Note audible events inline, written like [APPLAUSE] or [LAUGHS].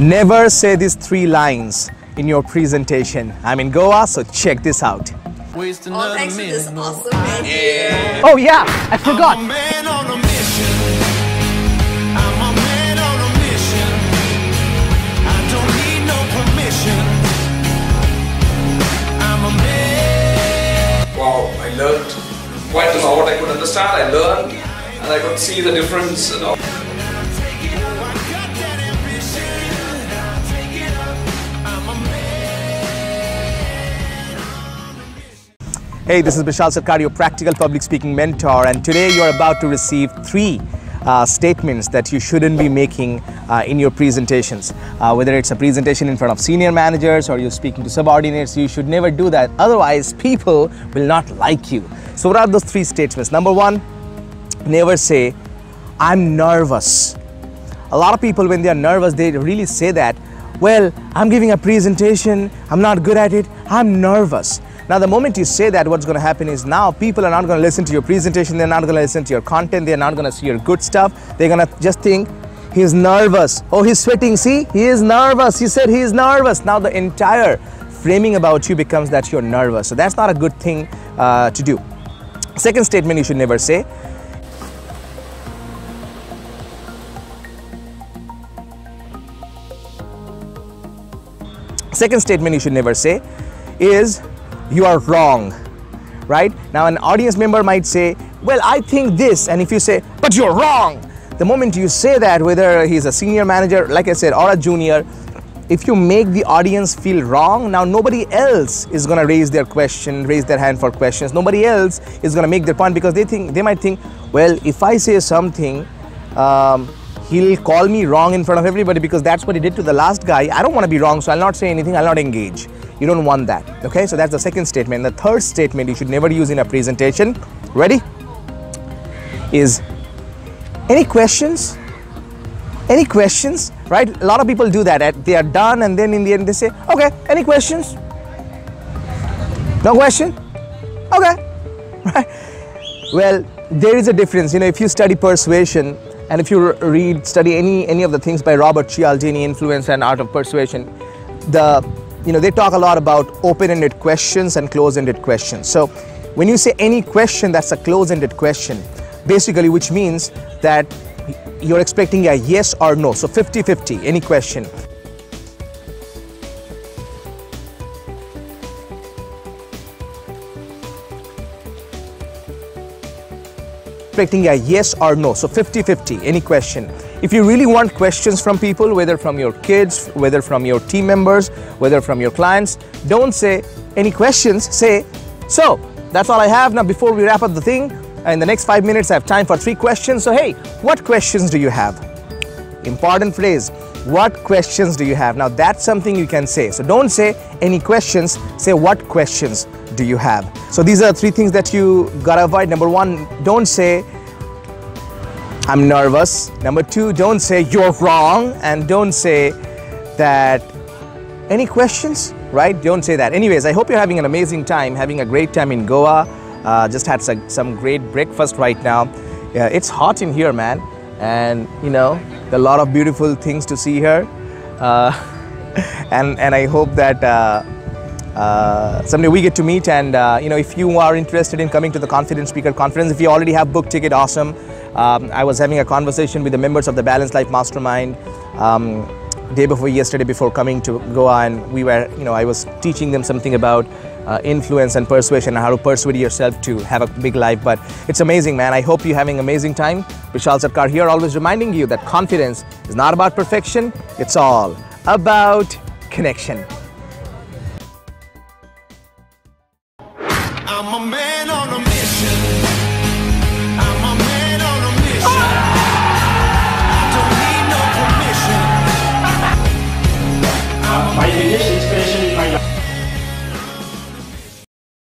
Never say these three lines in your presentation. I'm in Goa, so check this out. Oh, thanks for this awesome video. Oh, yeah, I forgot. I'm a man on a mission. I'm a man on a mission. I don't need no permission. I'm a man. wow, I learned quite a lot. I could understand, I learned, and I could see the difference. You know. Hey, this is Bishal Sarkar, your practical public speaking mentor, and today you're about to receive three uh, statements that you shouldn't be making uh, in your presentations. Uh, whether it's a presentation in front of senior managers or you're speaking to subordinates, you should never do that. Otherwise, people will not like you. So, what are those three statements? Number one, never say, I'm nervous. A lot of people, when they are nervous, they really say that, well, I'm giving a presentation, I'm not good at it, I'm nervous. Now, the moment you say that, what's going to happen is now people are not going to listen to your presentation, they're not going to listen to your content, they're not going to see your good stuff. They're going to just think, he's nervous. Oh, he's sweating. See, he is nervous. He said he is nervous. Now, the entire framing about you becomes that you're nervous. So, that's not a good thing uh, to do. Second statement you should never say second statement you should never say is you are wrong right now an audience member might say well i think this and if you say but you're wrong the moment you say that whether he's a senior manager like i said or a junior if you make the audience feel wrong now nobody else is going to raise their question raise their hand for questions nobody else is going to make their point because they think they might think well if i say something um, he'll call me wrong in front of everybody because that's what he did to the last guy. I don't want to be wrong, so I'll not say anything, I'll not engage. You don't want that. Okay, so that's the second statement. The third statement you should never use in a presentation. Ready? Is any questions? Any questions? Right? A lot of people do that. Eh? They are done, and then in the end they say, okay, any questions? No question? Okay. [LAUGHS] Right? Well, there is a difference. You know, if you study persuasion and if you read, study any any of the things by Robert Cialdini, Influence and Art of Persuasion, the you know they talk a lot about open-ended questions and closed-ended questions. So, when you say any question, that's a closed-ended question, basically, which means that you're expecting a yes or no. So 50-50, any question. expecting a yes or no. So 50 50, any question. If you really want questions from people, whether from your kids, whether from your team members, whether from your clients, don't say any questions, say, so that's all I have. Now, before we wrap up the thing, in the next five minutes, I have time for three questions. So, hey, what questions do you have? Important phrase. What questions do you have? Now that's something you can say. So don't say any questions, say what questions do you have? So these are three things that you gotta avoid. Number one, don't say I'm nervous. Number two, don't say you're wrong. And don't say that any questions, right? Don't say that. Anyways, I hope you're having an amazing time, having a great time in Goa. Uh, just had some, some great breakfast right now. Yeah, it's hot in here, man. And you know, a lot of beautiful things to see here. Uh, [LAUGHS] and, and I hope that uh, uh, someday we get to meet. And uh, you know, if you are interested in coming to the Confident Speaker Conference, if you already have book ticket, awesome. Um, I was having a conversation with the members of the Balanced Life Mastermind um, day before yesterday before coming to Goa, and we were, you know, I was teaching them something about uh, influence and persuasion and how to persuade yourself to have a big life. But it's amazing, man. I hope you're having amazing time. Bishal Sarkar here, always reminding you that confidence is not about perfection; it's all about connection. I'm a man on a